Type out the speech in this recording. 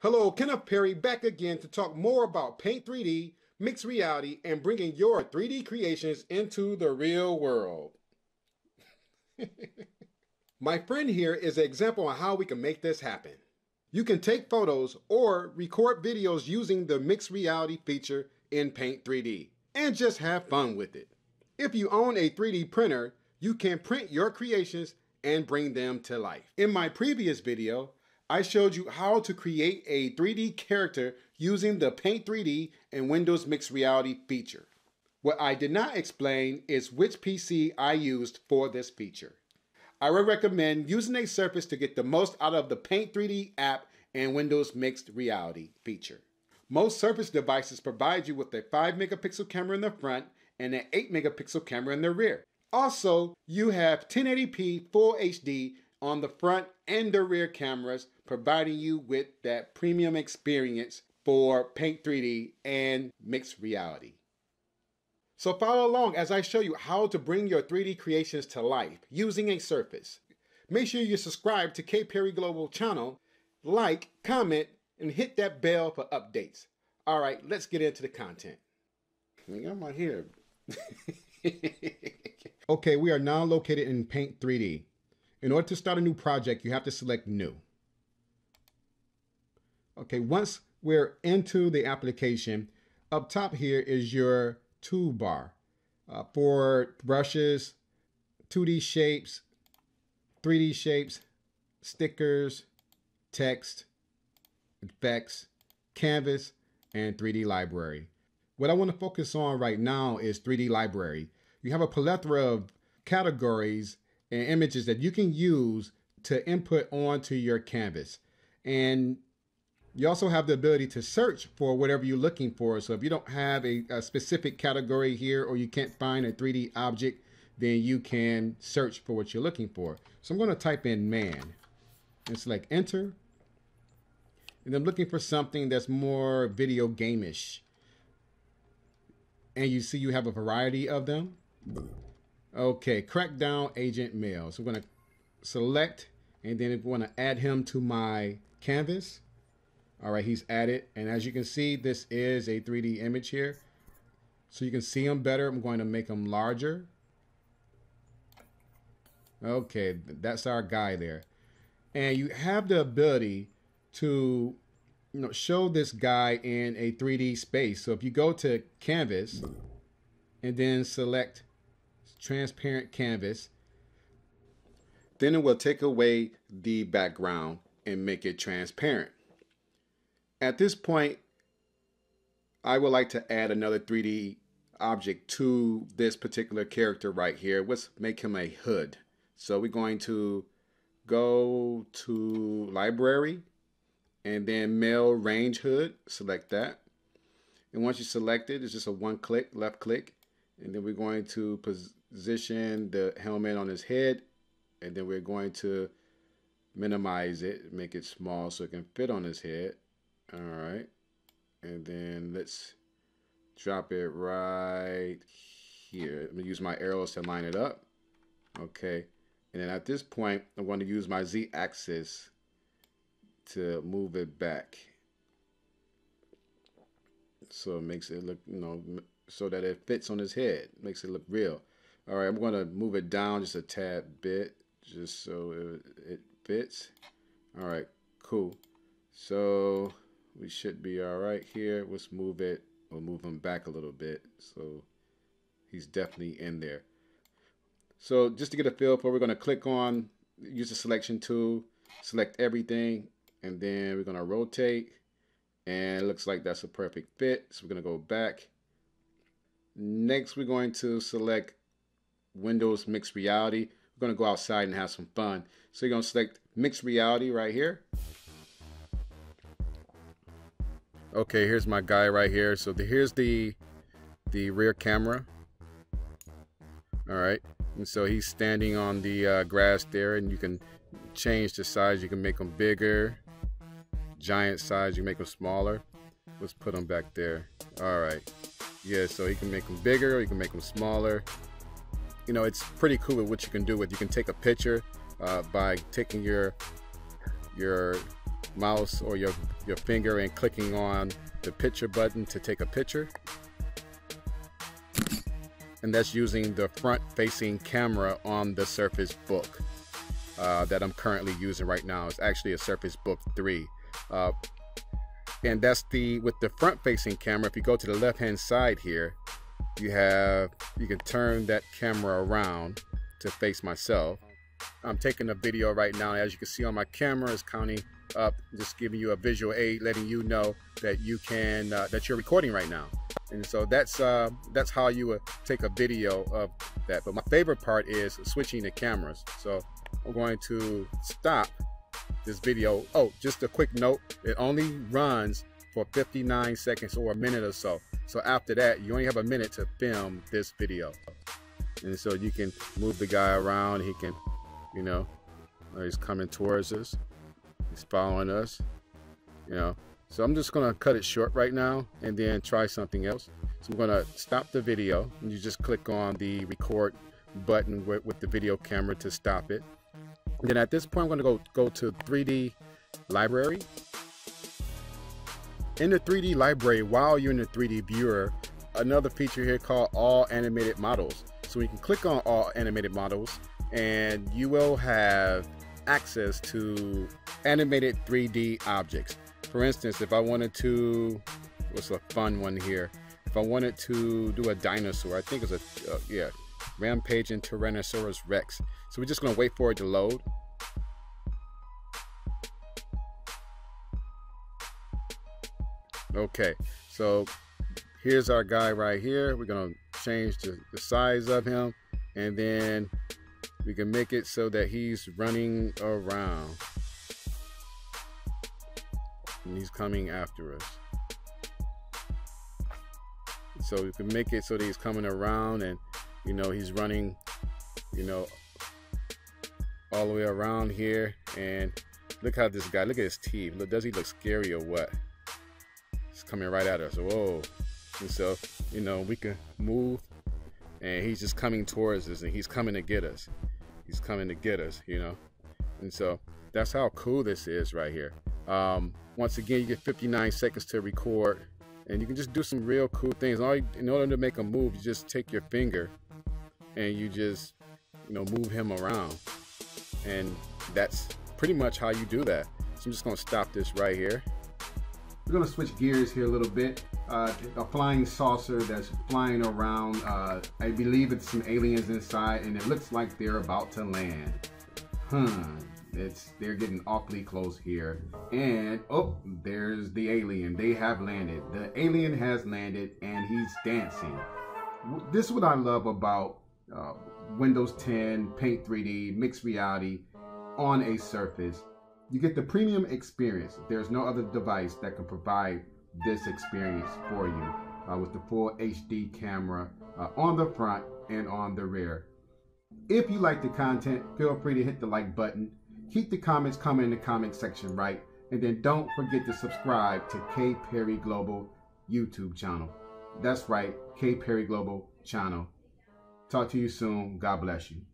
Hello, Kenneth Perry back again to talk more about Paint 3D, mixed reality, and bringing your 3D creations into the real world. My friend here is an example on how we can make this happen. You can take photos or record videos using the mixed reality feature in Paint 3D and just have fun with it. If you own a 3D printer, you can print your creations and bring them to life. In my previous video, I showed you how to create a 3D character using the Paint 3D and Windows Mixed Reality feature. What I did not explain is which PC I used for this feature. I would recommend using a Surface to get the most out of the Paint 3D app and Windows Mixed Reality feature. Most Surface devices provide you with a 5 megapixel camera in the front and an 8 megapixel camera in the rear. Also, you have 1080p Full HD on the front and the rear cameras, providing you with that premium experience for Paint 3D and mixed reality. So follow along as I show you how to bring your 3D creations to life using a surface. Make sure you subscribe to K Perry Global channel, like, comment, and hit that bell for updates. All right, let's get into the content. I got my hair. okay, we are now located in Paint 3D. In order to start a new project, you have to select New. Okay, once we're into the application, up top here is your toolbar uh, for brushes, 2D shapes, 3D shapes, stickers, text, effects, canvas, and 3D library. What I want to focus on right now is 3D library. You have a plethora of categories and images that you can use to input onto your canvas. And you also have the ability to search for whatever you're looking for. So if you don't have a, a, specific category here or you can't find a 3D object, then you can search for what you're looking for. So I'm going to type in man and select enter. And I'm looking for something that's more video game-ish. And you see you have a variety of them. Okay, Crackdown Agent Male. So I'm going to select and then if we want to add him to my canvas. All right, he's added. And as you can see, this is a 3D image here. So you can see him better. I'm going to make him larger. Okay, that's our guy there. And you have the ability to you know, show this guy in a 3D space. So if you go to canvas and then select transparent canvas. Then it will take away the background and make it transparent. At this point, I would like to add another 3D object to this particular character right here. Let's make him a hood. So we're going to go to library and then male range hood, select that. And once you select it, it's just a one click, left click. And then we're going to position the helmet on his head and then we're going to minimize it make it small so it can fit on his head. All right. And then let's drop it right here. I'm gonna use my arrows to line it up. Okay. And then at this point I'm going to use my z-axis to move it back. So it makes it look you know so that it fits on his head makes it look real all right, I'm going to move it down just a tad bit, just so it, it fits. All right, cool. So we should be all right here. Let's move it. We'll move him back a little bit. So he's definitely in there. So just to get a feel for, we're going to click on, use the selection tool, select everything, and then we're going to rotate. And it looks like that's a perfect fit. So we're going to go back. Next, we're going to select Windows Mixed Reality. We're going to go outside and have some fun. So you're going to select Mixed Reality right here. Okay, here's my guy right here. So the, here's the the rear camera. All right, and so he's standing on the uh, grass there, and you can change the size. You can make them bigger, giant size. You make them smaller. Let's put them back there. All right. Yeah, so you can make them bigger, you can make them smaller you know, it's pretty cool with what you can do with. You can take a picture uh, by taking your your mouse or your, your finger and clicking on the picture button to take a picture. And that's using the front facing camera on the Surface Book uh, that I'm currently using right now. It's actually a Surface Book 3. Uh, and that's the with the front facing camera if you go to the left hand side here you have you can turn that camera around to face myself. I'm taking a video right now. As you can see on my camera is counting up just giving you a visual aid letting you know that you can uh, that you're recording right now. And so that's uh, that's how you would take a video of that. But my favorite part is switching the cameras. So I'm going to stop this video. Oh, just a quick note, it only runs for 59 seconds or a minute or so. So after that, you only have a minute to film this video. And so you can move the guy around. He can, you know, uh, he's coming towards us. He's following us, you know. So I'm just gonna cut it short right now and then try something else. So I'm gonna stop the video and you just click on the record button with, with the video camera to stop it. Then at this point, I'm going to go, go to 3D library. In the 3D library, while you're in the 3D viewer, another feature here called all animated models. So you can click on all animated models and you will have access to animated 3D objects. For instance, if I wanted to, what's a fun one here? If I wanted to do a dinosaur, I think it's a, uh, yeah, rampaging Tyrannosaurus Rex. So we're just gonna wait for it to load. Okay, so here's our guy right here. We're gonna change the, the size of him and then we can make it so that he's running around. And he's coming after us. So we can make it so that he's coming around and you know he's running you know all the way around here. And look how this guy look at his teeth. Look does he look scary or what? He's coming right at us. Whoa. And so you know we can move. And he's just coming towards us and he's coming to get us. He's coming to get us you know? And so that's how cool this is right here. Um, once again you get 59 seconds to record and you can just do some real cool things. All in order to make a move you just take your finger and you just you know move him around. And that's pretty much how you do that. So I'm just gonna stop this right here. We're gonna switch gears here a little bit. Uh, a flying saucer that's flying around uh, I believe it's some aliens inside and it looks like they're about to land. Huh it's they're getting awfully close here. And oh there's the alien. They have landed. The alien has landed and he's dancing. This is what I love about uh, Windows 10, Paint 3D, Mixed Reality on a Surface. You get the premium experience. There's no other device that can provide this experience for you uh, with the full HD camera uh, on the front and on the rear. If you like the content, feel free to hit the like button. Keep the comments coming in the comment section right. And then don't forget to subscribe to K Perry Global YouTube channel. That's right, K Perry Global channel. Talk to you soon. God bless you.